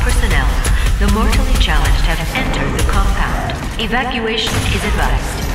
personnel. The mortally challenged have entered the compound. Evacuation is advised.